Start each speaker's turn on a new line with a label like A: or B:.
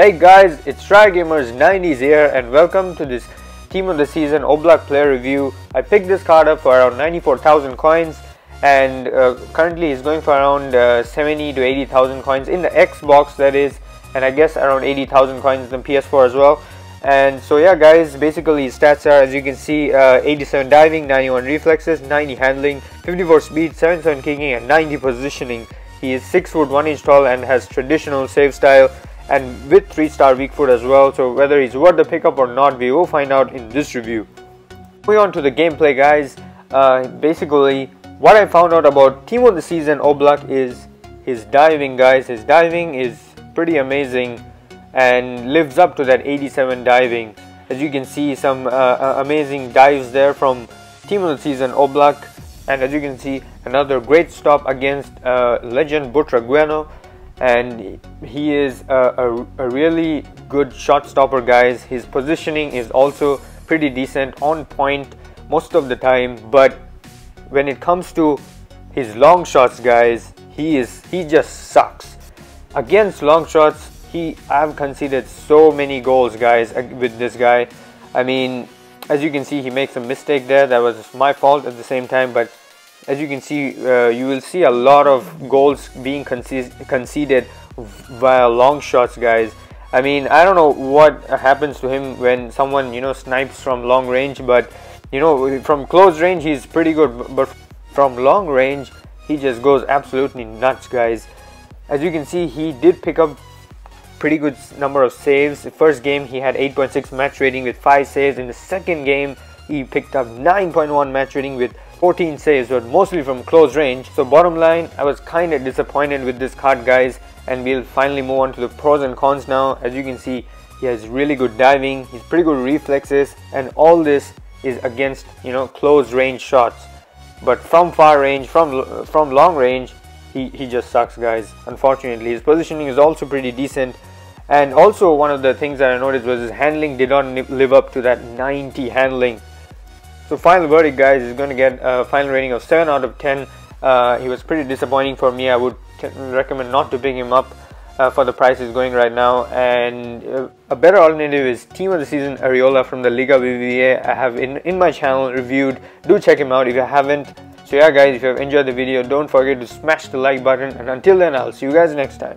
A: Hey guys, it's Straya Gamers 90s here and welcome to this Team of the Season Oblak player review. I picked this card up for around 94,000 coins and uh, currently he's going for around uh, 70 to 80,000 coins in the Xbox that is and I guess around 80,000 coins in the PS4 as well. And so yeah guys, basically his stats are as you can see uh, 87 diving, 91 reflexes, 90 handling, 54 speed, 77 kicking and 90 positioning. He is 6 foot 1 inch tall and has traditional save style and with 3 star weak foot as well so whether he's worth the pickup or not we will find out in this review. Moving on to the gameplay guys, uh, basically what I found out about Team of the Season Oblak is his diving guys, his diving is pretty amazing and lives up to that 87 diving. As you can see some uh, uh, amazing dives there from Team of the Season Oblak and as you can see another great stop against uh, legend Butragueño and he is a, a, a, really good shot stopper guys. His positioning is also pretty decent on point most of the time. But when it comes to his long shots guys he is he just sucks. Against long shots he I've conceded so many goals guys with this guy. I mean as you can see he makes a mistake there. That was my fault at the same time but as you can see uh, you will see a lot of goals being conceded via long shots guys. I mean I don't know what happens to him when someone you know snipes from long range but you know from close range he's pretty good but from long range he just goes absolutely nuts guys. As you can see he did pick up pretty good number of saves. The first game he had 8.6 match rating with 5 saves. In the second game he picked up 9.1 match rating with 14 saves but mostly from close range. So bottom line I was kind of disappointed with this card guys. And we'll finally move on to the pros and cons now. As you can see he has really good diving he's pretty good reflexes and all this is against you know close range shots. But from far range from from long range he, he just sucks guys. Unfortunately his positioning is also pretty decent. And also one of the things that I noticed was his handling did not live up to that 90 handling so final verdict guys is going to get a final rating of 7 out of 10. Uh, he was pretty disappointing for me. I would recommend not to pick him up uh, for the price he's going right now. And uh, a better alternative is Team of the Season Areola from the Liga BBVA. I have in, in my channel reviewed. Do check him out if you haven't. So yeah guys, if you have enjoyed the video, don't forget to smash the like button. And until then, I'll see you guys next time.